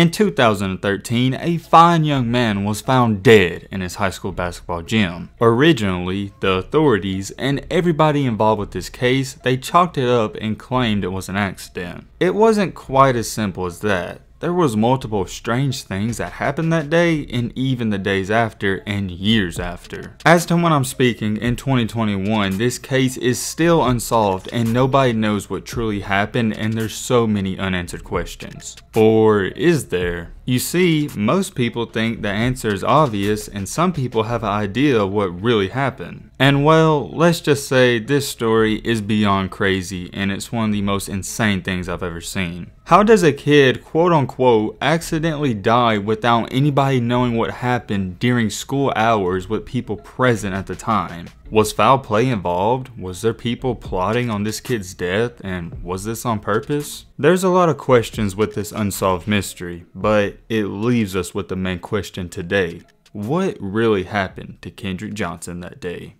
In 2013, a fine young man was found dead in his high school basketball gym. Originally, the authorities and everybody involved with this case, they chalked it up and claimed it was an accident. It wasn't quite as simple as that. There was multiple strange things that happened that day and even the days after and years after. As to when I'm speaking, in 2021, this case is still unsolved and nobody knows what truly happened and there's so many unanswered questions. Or is there? You see, most people think the answer is obvious and some people have an idea of what really happened. And well, let's just say this story is beyond crazy and it's one of the most insane things I've ever seen. How does a kid, quote unquote, accidentally die without anybody knowing what happened during school hours with people present at the time? Was foul play involved? Was there people plotting on this kid's death? And was this on purpose? There's a lot of questions with this unsolved mystery, but it leaves us with the main question today. What really happened to Kendrick Johnson that day?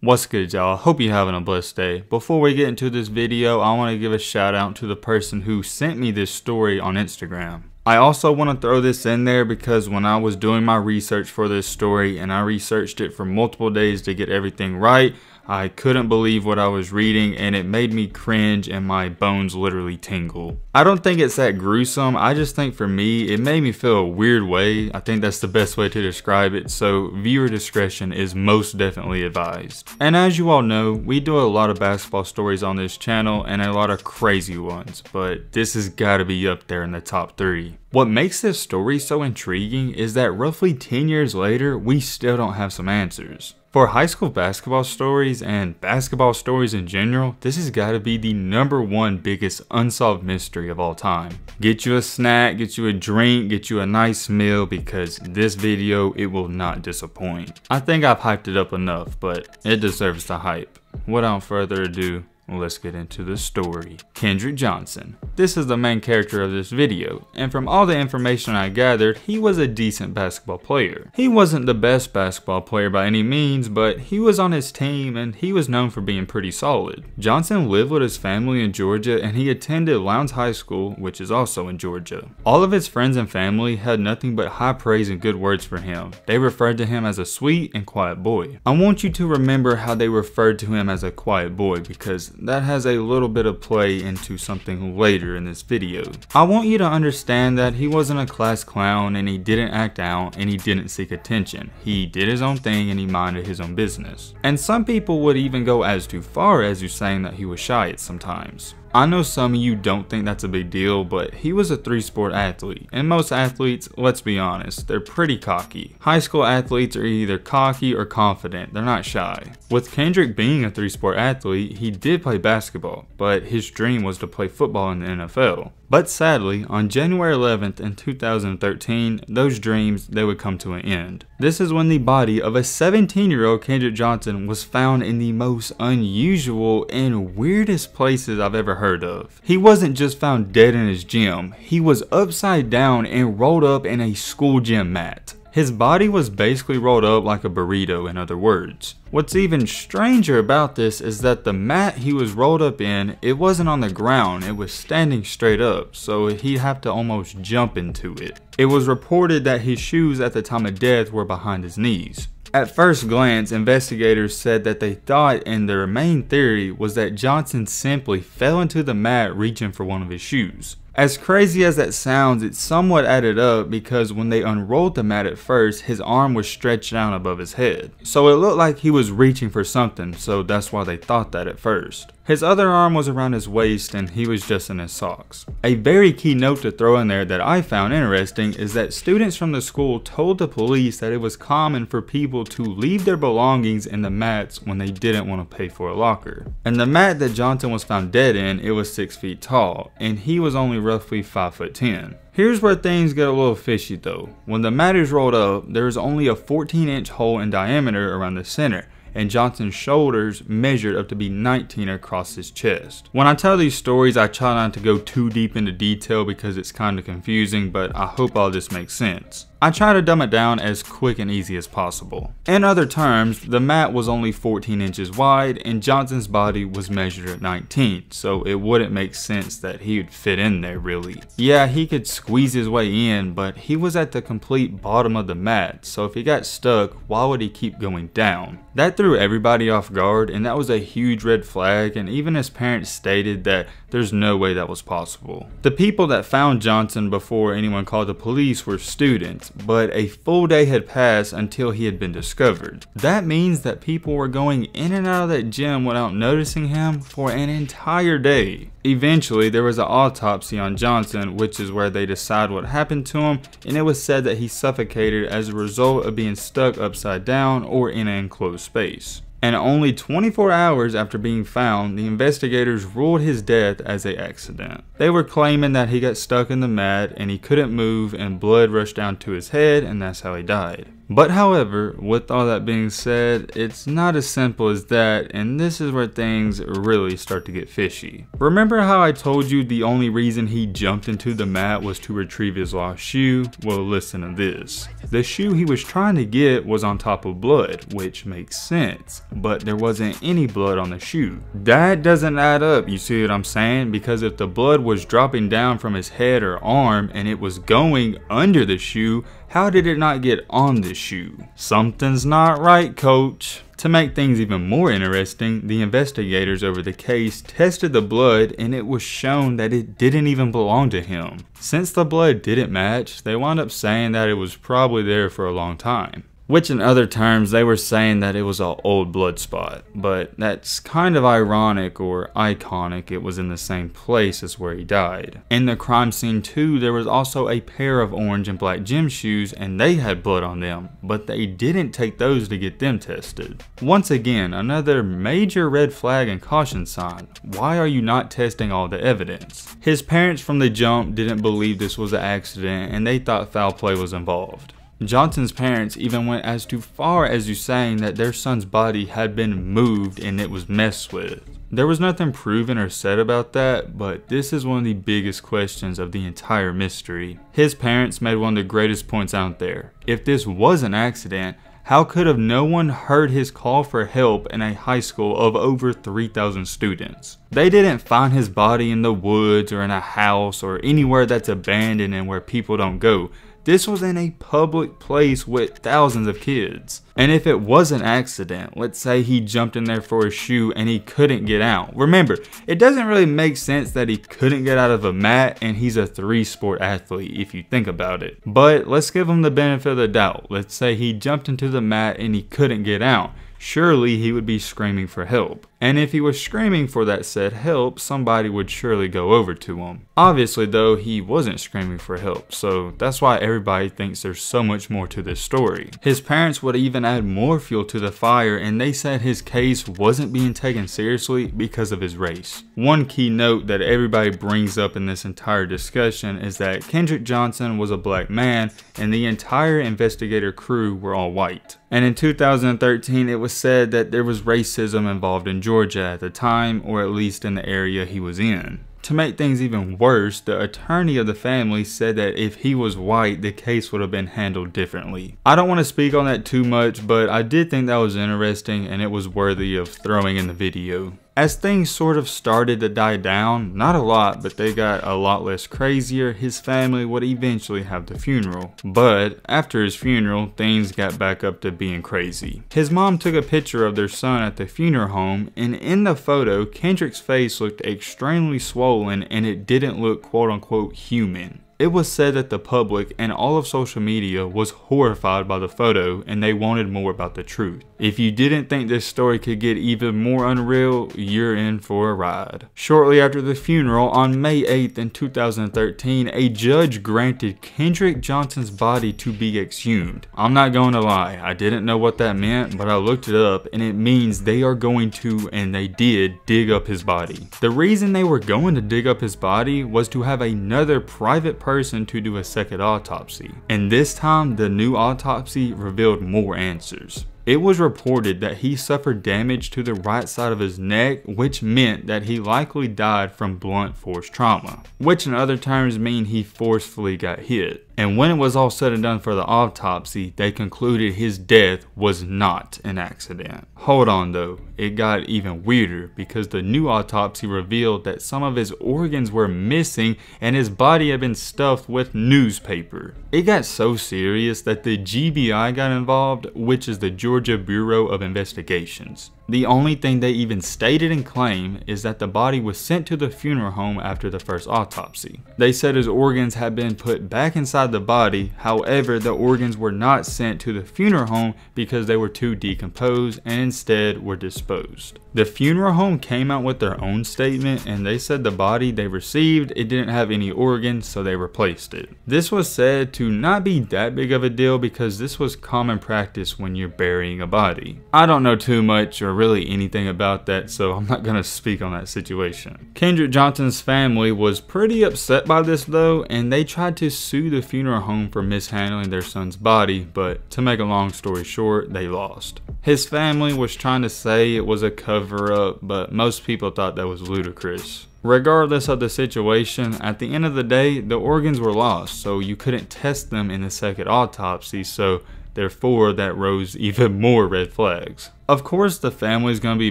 What's good y'all? Hope you're having a blessed day. Before we get into this video, I want to give a shout out to the person who sent me this story on Instagram. I also want to throw this in there because when I was doing my research for this story and I researched it for multiple days to get everything right, I couldn't believe what I was reading and it made me cringe and my bones literally tingle. I don't think it's that gruesome, I just think for me, it made me feel a weird way. I think that's the best way to describe it, so viewer discretion is most definitely advised. And as you all know, we do a lot of basketball stories on this channel and a lot of crazy ones, but this has gotta be up there in the top 3. What makes this story so intriguing is that roughly 10 years later, we still don't have some answers. For high school basketball stories and basketball stories in general, this has got to be the number one biggest unsolved mystery of all time. Get you a snack, get you a drink, get you a nice meal because this video, it will not disappoint. I think I've hyped it up enough, but it deserves the hype. Without further ado, let's get into the story. Kendrick Johnson. This is the main character of this video, and from all the information I gathered, he was a decent basketball player. He wasn't the best basketball player by any means, but he was on his team and he was known for being pretty solid. Johnson lived with his family in Georgia and he attended Lowndes High School, which is also in Georgia. All of his friends and family had nothing but high praise and good words for him. They referred to him as a sweet and quiet boy. I want you to remember how they referred to him as a quiet boy because that has a little bit of play into something later in this video. I want you to understand that he wasn't a class clown and he didn't act out and he didn't seek attention. He did his own thing and he minded his own business. And some people would even go as too far as you saying that he was shy at sometimes. I know some of you don't think that's a big deal, but he was a three sport athlete, and most athletes, let's be honest, they're pretty cocky. High school athletes are either cocky or confident, they're not shy. With Kendrick being a three sport athlete, he did play basketball, but his dream was to play football in the NFL. But sadly, on January 11th in 2013, those dreams, they would come to an end. This is when the body of a 17 year old Kendrick Johnson was found in the most unusual and weirdest places I've ever heard of. He wasn't just found dead in his gym, he was upside down and rolled up in a school gym mat. His body was basically rolled up like a burrito in other words. What's even stranger about this is that the mat he was rolled up in, it wasn't on the ground, it was standing straight up, so he'd have to almost jump into it. It was reported that his shoes at the time of death were behind his knees. At first glance, investigators said that they thought and their main theory was that Johnson simply fell into the mat reaching for one of his shoes. As crazy as that sounds, it somewhat added up because when they unrolled the mat at first, his arm was stretched down above his head. So it looked like he was reaching for something, so that's why they thought that at first. His other arm was around his waist and he was just in his socks. A very key note to throw in there that I found interesting is that students from the school told the police that it was common for people to leave their belongings in the mats when they didn't want to pay for a locker. And the mat that Johnson was found dead in, it was 6 feet tall, and he was only roughly 5 foot 10. Here's where things get a little fishy though. When the mat is rolled up, there is only a 14 inch hole in diameter around the center, and Johnson's shoulders measured up to be 19 across his chest. When I tell these stories, I try not to go too deep into detail because it's kind of confusing, but I hope all this makes sense. I try to dumb it down as quick and easy as possible. In other terms, the mat was only 14 inches wide and Johnson's body was measured at 19, so it wouldn't make sense that he would fit in there really. Yeah, he could squeeze his way in, but he was at the complete bottom of the mat, so if he got stuck, why would he keep going down? That threw everybody off guard and that was a huge red flag and even his parents stated that there's no way that was possible. The people that found Johnson before anyone called the police were students, but a full day had passed until he had been discovered. That means that people were going in and out of that gym without noticing him for an entire day. Eventually, there was an autopsy on Johnson, which is where they decide what happened to him, and it was said that he suffocated as a result of being stuck upside down or in an enclosed space and only 24 hours after being found, the investigators ruled his death as an accident. They were claiming that he got stuck in the mat and he couldn't move and blood rushed down to his head and that's how he died. But however, with all that being said, it's not as simple as that and this is where things really start to get fishy. Remember how I told you the only reason he jumped into the mat was to retrieve his lost shoe? Well listen to this. The shoe he was trying to get was on top of blood, which makes sense, but there wasn't any blood on the shoe. That doesn't add up, you see what I'm saying? Because if the blood was dropping down from his head or arm and it was going under the shoe, how did it not get on the shoe? Something's not right, coach. To make things even more interesting, the investigators over the case tested the blood and it was shown that it didn't even belong to him. Since the blood didn't match, they wound up saying that it was probably there for a long time. Which in other terms, they were saying that it was an old blood spot, but that's kind of ironic or iconic it was in the same place as where he died. In the crime scene too, there was also a pair of orange and black gym shoes and they had blood on them, but they didn't take those to get them tested. Once again, another major red flag and caution sign. Why are you not testing all the evidence? His parents from the jump didn't believe this was an accident and they thought foul play was involved. Johnson's parents even went as too far as to saying that their son's body had been moved and it was messed with. There was nothing proven or said about that, but this is one of the biggest questions of the entire mystery. His parents made one of the greatest points out there. If this was an accident, how could have no one heard his call for help in a high school of over 3,000 students? They didn't find his body in the woods or in a house or anywhere that's abandoned and where people don't go. This was in a public place with thousands of kids. And if it was an accident, let's say he jumped in there for a shoe and he couldn't get out. Remember, it doesn't really make sense that he couldn't get out of a mat and he's a three sport athlete if you think about it. But let's give him the benefit of the doubt. Let's say he jumped into the mat and he couldn't get out surely he would be screaming for help. And if he was screaming for that said help, somebody would surely go over to him. Obviously though, he wasn't screaming for help, so that's why everybody thinks there's so much more to this story. His parents would even add more fuel to the fire and they said his case wasn't being taken seriously because of his race. One key note that everybody brings up in this entire discussion is that Kendrick Johnson was a black man and the entire investigator crew were all white. And in 2013, it was said that there was racism involved in Georgia at the time, or at least in the area he was in. To make things even worse, the attorney of the family said that if he was white, the case would have been handled differently. I don't want to speak on that too much, but I did think that was interesting and it was worthy of throwing in the video. As things sort of started to die down, not a lot, but they got a lot less crazier, his family would eventually have the funeral. But after his funeral, things got back up to being crazy. His mom took a picture of their son at the funeral home, and in the photo, Kendrick's face looked extremely swollen and it didn't look quote unquote human. It was said that the public and all of social media was horrified by the photo and they wanted more about the truth. If you didn't think this story could get even more unreal, you're in for a ride. Shortly after the funeral, on May 8th in 2013, a judge granted Kendrick Johnson's body to be exhumed. I'm not going to lie, I didn't know what that meant, but I looked it up and it means they are going to, and they did, dig up his body. The reason they were going to dig up his body was to have another private person to do a second autopsy. And this time, the new autopsy revealed more answers. It was reported that he suffered damage to the right side of his neck, which meant that he likely died from blunt force trauma, which in other terms mean he forcefully got hit. And when it was all said and done for the autopsy, they concluded his death was not an accident. Hold on though, it got even weirder because the new autopsy revealed that some of his organs were missing and his body had been stuffed with newspaper. It got so serious that the GBI got involved, which is the Georgia Bureau of Investigations. The only thing they even stated and claim is that the body was sent to the funeral home after the first autopsy. They said his organs had been put back inside the body, however the organs were not sent to the funeral home because they were too decomposed and instead were disposed. The funeral home came out with their own statement and they said the body they received, it didn't have any organs so they replaced it. This was said to not be that big of a deal because this was common practice when you're burying a body. I don't know too much or really anything about that so I'm not going to speak on that situation. Kendrick Johnson's family was pretty upset by this though and they tried to sue the funeral home for mishandling their son's body but to make a long story short they lost. His family was trying to say it was a cover up, but most people thought that was ludicrous. Regardless of the situation, at the end of the day, the organs were lost, so you couldn't test them in the second autopsy, so therefore that rose even more red flags. Of course, the family's gonna be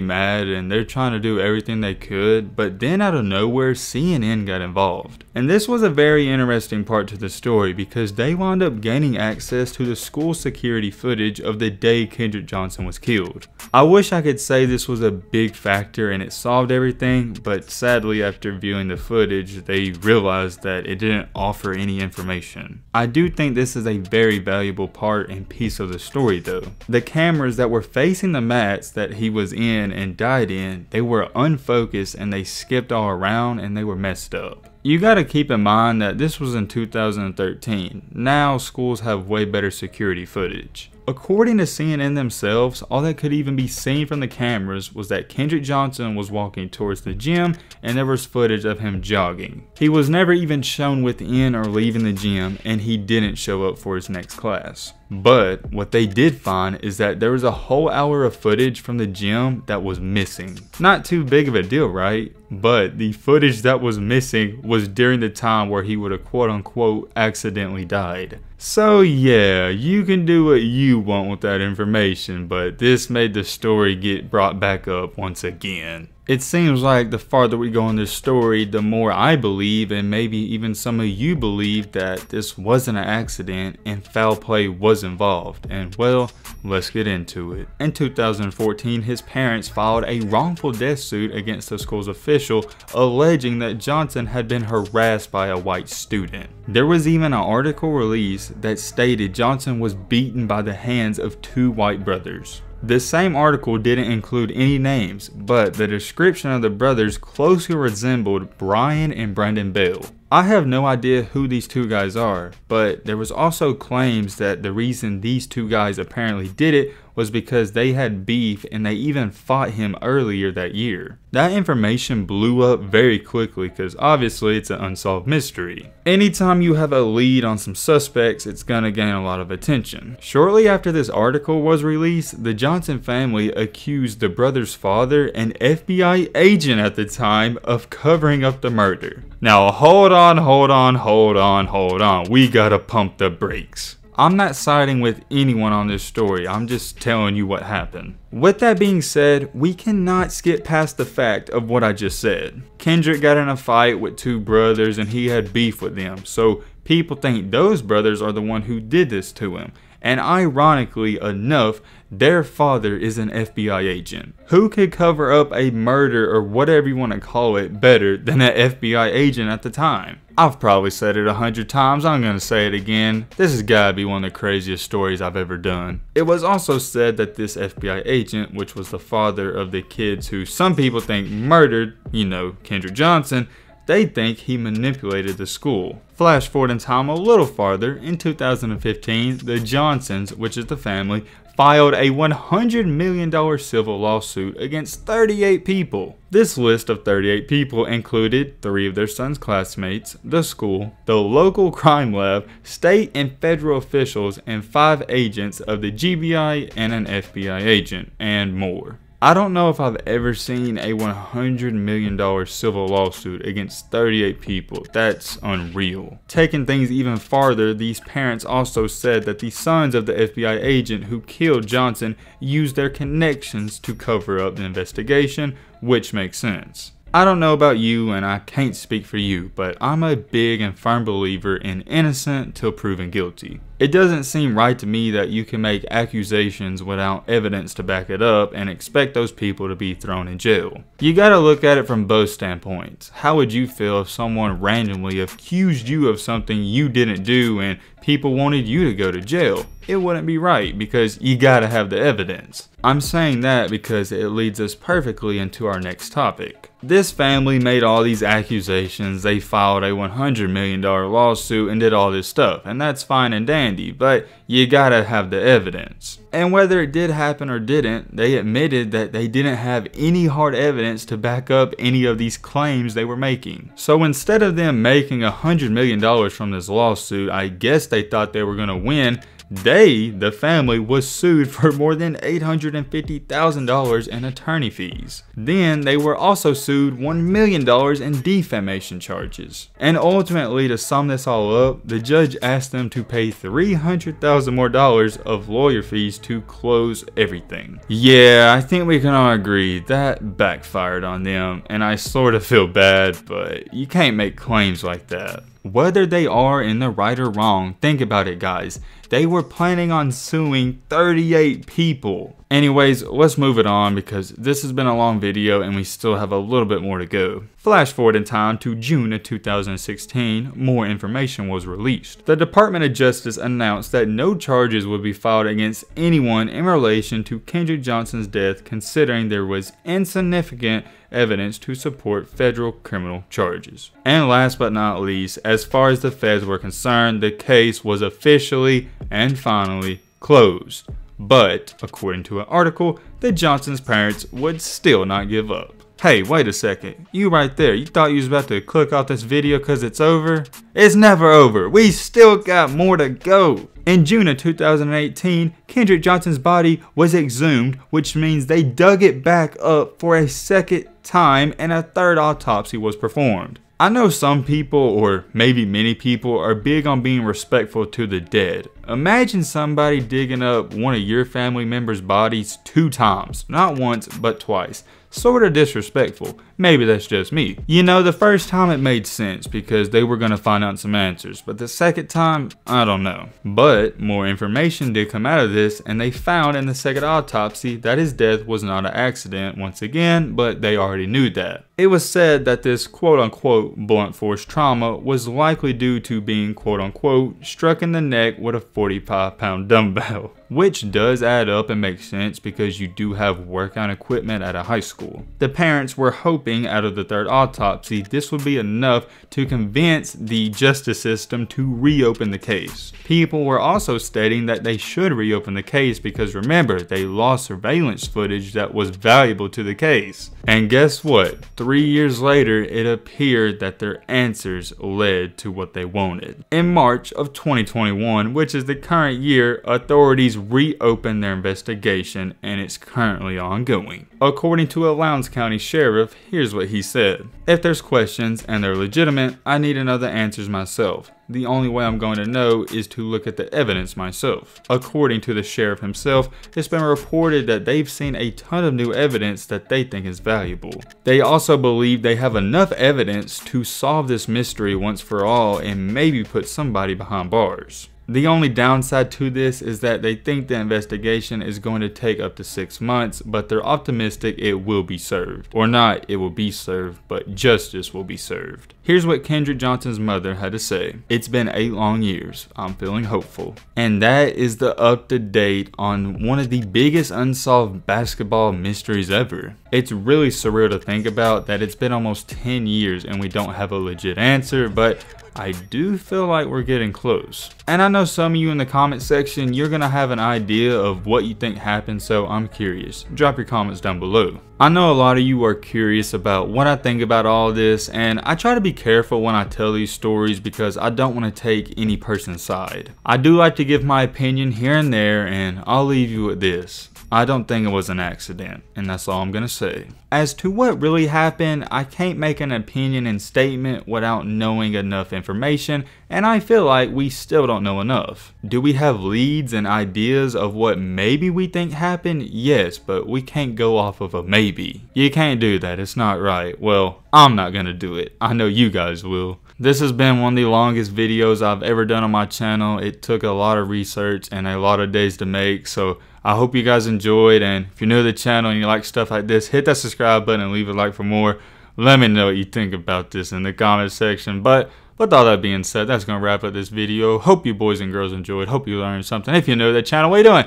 mad and they're trying to do everything they could, but then out of nowhere, CNN got involved. And this was a very interesting part to the story because they wound up gaining access to the school security footage of the day Kendrick Johnson was killed. I wish I could say this was a big factor and it solved everything, but sadly, after viewing the footage, they realized that it didn't offer any information. I do think this is a very valuable part and piece of the story though. The cameras that were facing the mats that he was in and died in, they were unfocused and they skipped all around and they were messed up. You gotta keep in mind that this was in 2013. Now schools have way better security footage. According to CNN themselves, all that could even be seen from the cameras was that Kendrick Johnson was walking towards the gym and there was footage of him jogging. He was never even shown within or leaving the gym and he didn't show up for his next class. But what they did find is that there was a whole hour of footage from the gym that was missing. Not too big of a deal, right? But the footage that was missing was during the time where he would have quote unquote accidentally died. So yeah, you can do what you want with that information, but this made the story get brought back up once again. It seems like the farther we go in this story, the more I believe, and maybe even some of you believe, that this wasn't an accident and foul play was involved. And well, let's get into it. In 2014, his parents filed a wrongful death suit against the school's official, alleging that Johnson had been harassed by a white student. There was even an article released that stated Johnson was beaten by the hands of two white brothers. This same article didn't include any names, but the description of the brothers closely resembled Brian and Brandon Bell. I have no idea who these two guys are, but there was also claims that the reason these two guys apparently did it was because they had beef and they even fought him earlier that year. That information blew up very quickly because obviously it's an unsolved mystery. Anytime you have a lead on some suspects, it's gonna gain a lot of attention. Shortly after this article was released, the Johnson family accused the brother's father, an FBI agent at the time, of covering up the murder. Now hold on, hold on, hold on, hold on. We gotta pump the brakes. I'm not siding with anyone on this story, I'm just telling you what happened. With that being said, we cannot skip past the fact of what I just said. Kendrick got in a fight with two brothers and he had beef with them, so people think those brothers are the one who did this to him. And ironically enough, their father is an FBI agent. Who could cover up a murder or whatever you want to call it better than an FBI agent at the time? I've probably said it a hundred times, I'm gonna say it again. This has gotta be one of the craziest stories I've ever done. It was also said that this FBI agent, which was the father of the kids who some people think murdered, you know, Kendrick Johnson, they think he manipulated the school. Flash forward in time a little farther, in 2015, the Johnsons, which is the family, filed a $100 million civil lawsuit against 38 people. This list of 38 people included three of their son's classmates, the school, the local crime lab, state and federal officials, and five agents of the GBI and an FBI agent, and more. I don't know if I've ever seen a $100 million civil lawsuit against 38 people. That's unreal. Taking things even farther, these parents also said that the sons of the FBI agent who killed Johnson used their connections to cover up the investigation, which makes sense. I don't know about you and I can't speak for you, but I'm a big and firm believer in innocent till proven guilty. It doesn't seem right to me that you can make accusations without evidence to back it up and expect those people to be thrown in jail. You gotta look at it from both standpoints. How would you feel if someone randomly accused you of something you didn't do and people wanted you to go to jail? It wouldn't be right because you gotta have the evidence. I'm saying that because it leads us perfectly into our next topic. This family made all these accusations, they filed a $100 million lawsuit and did all this stuff, and that's fine and dandy but you gotta have the evidence. And whether it did happen or didn't, they admitted that they didn't have any hard evidence to back up any of these claims they were making. So instead of them making $100 million from this lawsuit, I guess they thought they were gonna win they, the family, was sued for more than $850,000 in attorney fees. Then they were also sued $1 million in defamation charges. And ultimately, to sum this all up, the judge asked them to pay 300,000 more dollars of lawyer fees to close everything. Yeah, I think we can all agree that backfired on them, and I sort of feel bad, but you can't make claims like that. Whether they are in the right or wrong, think about it guys. They were planning on suing 38 people. Anyways, let's move it on because this has been a long video and we still have a little bit more to go. Flash forward in time to June of 2016, more information was released. The Department of Justice announced that no charges would be filed against anyone in relation to Kendrick Johnson's death considering there was insignificant evidence to support federal criminal charges. And last but not least, as far as the feds were concerned, the case was officially and finally closed. But, according to an article, the Johnson's parents would still not give up. Hey, wait a second. You right there, you thought you was about to click off this video cause it's over? It's never over. We still got more to go. In June of 2018, Kendrick Johnson's body was exhumed, which means they dug it back up for a second time and a third autopsy was performed. I know some people, or maybe many people, are big on being respectful to the dead. Imagine somebody digging up one of your family members' bodies two times. Not once, but twice sorta disrespectful. Maybe that's just me. You know, the first time it made sense because they were gonna find out some answers, but the second time, I don't know. But more information did come out of this and they found in the second autopsy that his death was not an accident once again, but they already knew that. It was said that this quote unquote blunt force trauma was likely due to being quote unquote struck in the neck with a 45 pound dumbbell which does add up and make sense because you do have workout equipment at a high school. The parents were hoping out of the third autopsy this would be enough to convince the justice system to reopen the case. People were also stating that they should reopen the case because remember, they lost surveillance footage that was valuable to the case. And guess what? Three years later, it appeared that their answers led to what they wanted. In March of 2021, which is the current year, authorities reopened their investigation and it's currently ongoing. According to a Lowndes County Sheriff, here's what he said. If there's questions and they're legitimate, I need to know the answers myself. The only way I'm going to know is to look at the evidence myself. According to the sheriff himself, it's been reported that they've seen a ton of new evidence that they think is valuable. They also believe they have enough evidence to solve this mystery once for all and maybe put somebody behind bars. The only downside to this is that they think the investigation is going to take up to six months, but they're optimistic it will be served. Or not, it will be served, but justice will be served. Here's what Kendrick Johnson's mother had to say. It's been eight long years. I'm feeling hopeful. And that is the up to date on one of the biggest unsolved basketball mysteries ever. It's really surreal to think about that it's been almost 10 years and we don't have a legit answer, but I do feel like we're getting close. And I know some of you in the comment section, you're gonna have an idea of what you think happened, so I'm curious. Drop your comments down below. I know a lot of you are curious about what I think about all this, and I try to be careful when I tell these stories because I don't want to take any person's side. I do like to give my opinion here and there, and I'll leave you with this. I don't think it was an accident, and that's all I'm gonna say. As to what really happened, I can't make an opinion and statement without knowing enough information, and I feel like we still don't know enough. Do we have leads and ideas of what maybe we think happened? Yes, but we can't go off of a maybe. You can't do that, it's not right. Well, I'm not gonna do it. I know you guys will. This has been one of the longest videos I've ever done on my channel. It took a lot of research and a lot of days to make, so I hope you guys enjoyed. And if you're new to the channel and you like stuff like this, hit that subscribe button and leave a like for more. Let me know what you think about this in the comment section. But with all that being said, that's going to wrap up this video. Hope you boys and girls enjoyed. Hope you learned something. If you're new to the channel, what are you doing?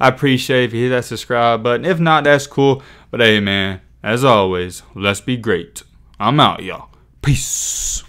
I appreciate if you hit that subscribe button. If not, that's cool. But hey, man, as always, let's be great. I'm out, y'all. Peace.